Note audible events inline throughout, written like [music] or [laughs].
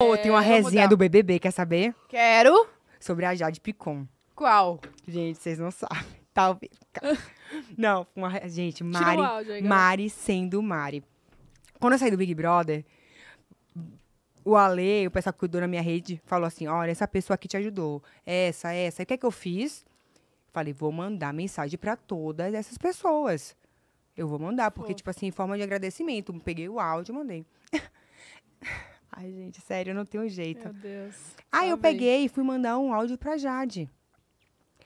Pô, tem uma É, vamos resenha dar. do BBB, quer saber? Quero. Sobre a Jade Picon. Qual? Gente, vocês não sabem. [laughs] Talvez. [laughs] Não, uma re- gente, o Mari, áudio aí, galera. Mari sendo Mari. Quando eu saí do Big Brother, o Ale, o pessoal que cuidou na minha rede, falou assim: olha, essa pessoa aqui te ajudou. Essa, essa. E o que é que eu fiz? Falei, vou mandar mensagem pra todas essas pessoas. Eu vou mandar, porque, Fofo. tipo assim, em forma de agradecimento. Peguei o áudio e mandei. [laughs] Ai, gente, sério, eu não tenho jeito. Meu Deus. Aí eu vem. peguei e fui mandar um áudio pra Jade.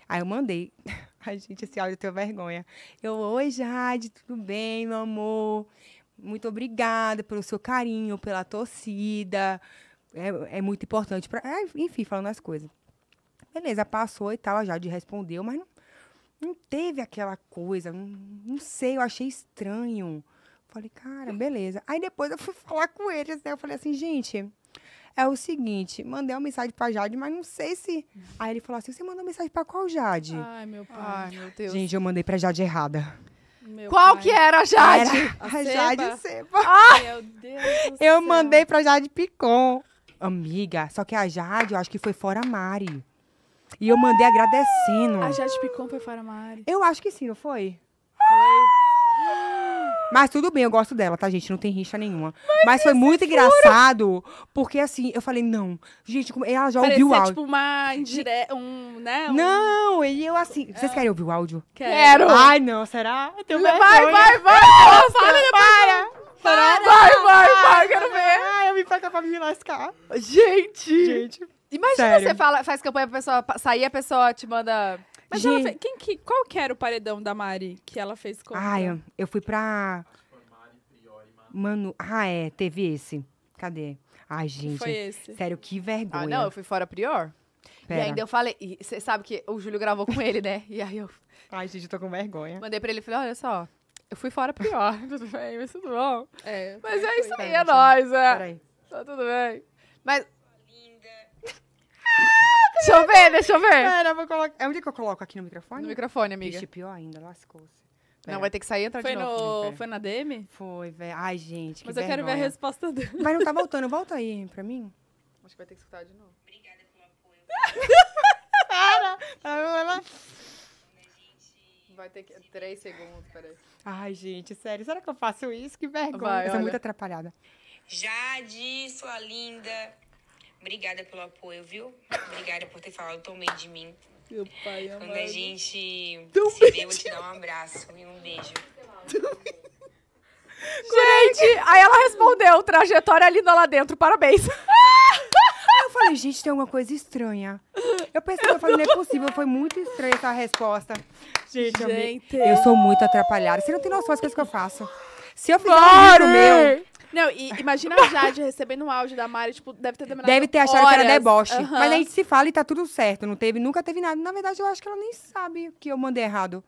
Aí eu mandei. [laughs] Ai, gente, esse áudio eu tenho vergonha. Eu, oi, Jade, tudo bem, meu amor? Muito obrigada pelo seu carinho, pela torcida. É, é muito importante pra. é, enfim, falando as coisas. Beleza, passou e tal, a Jade respondeu, mas não, não teve aquela coisa. Não, não sei, eu achei estranho. Falei, cara, beleza. Aí depois eu fui falar com eles, né? Eu falei assim, gente, é o seguinte, mandei uma mensagem pra Jade, mas não sei se. Aí ele falou assim: você mandou mensagem pra qual Jade? Ai, meu pai. Ai, meu Deus. Gente, eu mandei pra Jade errada. Meu Qual pai. que era a Jade? Era A a Seba? Jade Seba. Meu Deus do Eu céu. mandei pra Jade Picon. Amiga, só que a Jade, eu acho que foi fora a Mari. E eu mandei agradecendo. A Jade Picon foi fora Mari. Eu acho que sim, não? Foi. Mas tudo bem, eu gosto dela, tá, gente? Não tem rixa nenhuma. Mas, foi muito engraçado, porque assim, eu falei, não. Gente, ela já ouviu o áudio. tipo, uma indireta, um, né? Um... Não, e eu assim. Vocês querem ouvir o áudio? Quero. Ai, não, será? Eu tenho Vai, vergonha. vai, vai. Fala depois. Para. Vai, vai, vai, quero ver. Ai, eu vim pra cá pra me lascar. Gente. Gente. Imagina Sério. você fala, faz campanha pra pessoa sair, a pessoa te manda. Mas ela Gente. fez, quem que, qual que era o paredão da Mari que ela fez contra? Ai, eu- eu fui pra. Mano, ah, é, teve esse. Cadê? Ai, gente. Foi esse. Sério, que vergonha. Ah, não, eu fui fora prior. Pera. E ainda eu falei, você sabe que o Júlio gravou com ele, né? E aí eu [laughs] Ai, gente, eu tô com vergonha. mandei pra ele e falei, olha só, eu fui fora prior. [laughs] tudo bem, mas tudo bom. É, Mas é isso aí, é nóis, é. Peraí. Tá tudo bem. Mas. Deixa eu ver, deixa eu ver. Pera, eu vou colocar. Onde que eu coloco aqui no microfone? No microfone, amiga. Vixe, pior ainda, lascou-se. Não, vai ter que sair e entrar Foi, de novo. no, foi na DM? Foi, velho. Ai, gente. Mas que eu quero ver a vergonha. resposta dele. Mas não tá [laughs] voltando. Volta aí pra mim. Acho que vai ter que escutar de novo. [laughs] Para! Vai ter que. Três segundos, peraí. Ai, gente, sério. Será que eu faço isso? Que vergonha. Vai, eu sou olha. muito atrapalhada. Jade, sua linda. Obrigada pelo apoio, viu? Obrigada por ter falado tão bem de mim. Meu pai amado. Quando a gente se vê, eu vou te dar um abraço e um beijo. Gente, aí ela respondeu: trajetória linda lá dentro, parabéns. Eu falei, gente, tem alguma coisa estranha. Eu pensei, eu falei, não é possível. Foi muito estranha essa resposta. Gente, eu, me- Gente. eu sou muito atrapalhada. Você não tem noção das coisas que eu faço. Se eu fizer um vídeo meu, Não, e imagina a Jade recebendo um áudio da Mari, tipo, deve ter demorado deve ter achado que era deboche. Aham. Mas a gente se fala e tá tudo certo. Não teve, nunca teve nada. Na verdade, eu acho que ela nem sabe que eu mandei errado.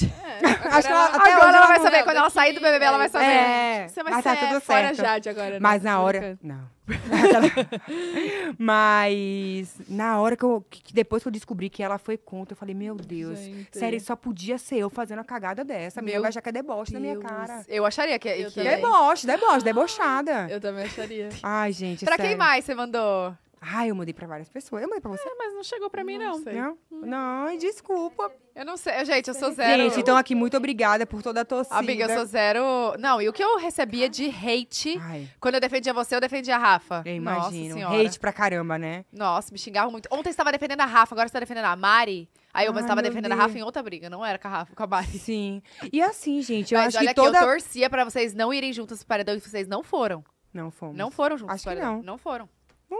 É, [laughs] Acho que ela, Agora hoje ela vai saber. Quando ela sair do BBB, ela vai saber. É, Você vai mas ser tá tudo fora certo. Jade agora, né? Mas na hora. Não. [laughs] [laughs] Mas na hora que eu. que depois que eu descobri que ela foi contra, eu falei, meu Deus. Gente. Sério, só podia ser eu fazendo a cagada dessa. Meu vai achar que é deboche na minha Deus. cara. Eu acharia que. Eu que... também. Deboche, deboche, debochada. Eu também acharia. Ai, gente. Pra quem sério. mais você mandou? Ai, eu mandei pra várias pessoas. Eu mandei pra você? Mas não chegou pra mim, não. sei. Não? Não, desculpa. Eu não sei. Gente, eu sou zero. Gente, então aqui, muito obrigada por toda a torcida. Amiga, eu sou zero. Não, e o que eu recebia de hate. Ai, Quando eu defendia você, eu defendia a Rafa. eu Nossa imagino. senhora. Hate pra caramba, né? Nossa, me xingavam muito. Ontem você estava defendendo a Rafa, agora você tá defendendo a Mari. Aí eu estava defendendo a Deus. Rafa em outra briga, não era com a Rafa, com a Mari. Sim. E assim, gente, eu Mas acho olha que que, toda... eu torcia pra vocês não irem juntos pro paredão e vocês não foram. Não fomos. Não foram juntos Acho que não. Não foram.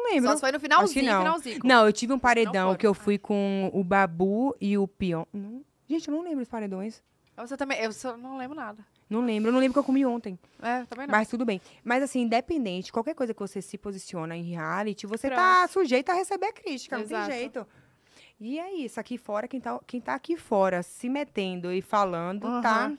Não lembro. Só foi no finalzinho, não. finalzinho. Não, eu tive um paredão foram. que eu fui com o Babu e o Pion. Não- Gente, eu não lembro os paredões. Você também, eu só não lembro nada. Não lembro. Eu não lembro o que eu comi ontem. É, também não. Mas tudo bem. Mas assim, independente, qualquer coisa que você se posiciona em reality, você tá sujeito a receber crítica. Não Exato. tem jeito. E é isso. Aqui fora, quem tá, quem tá aqui fora se metendo e falando, tá Aham.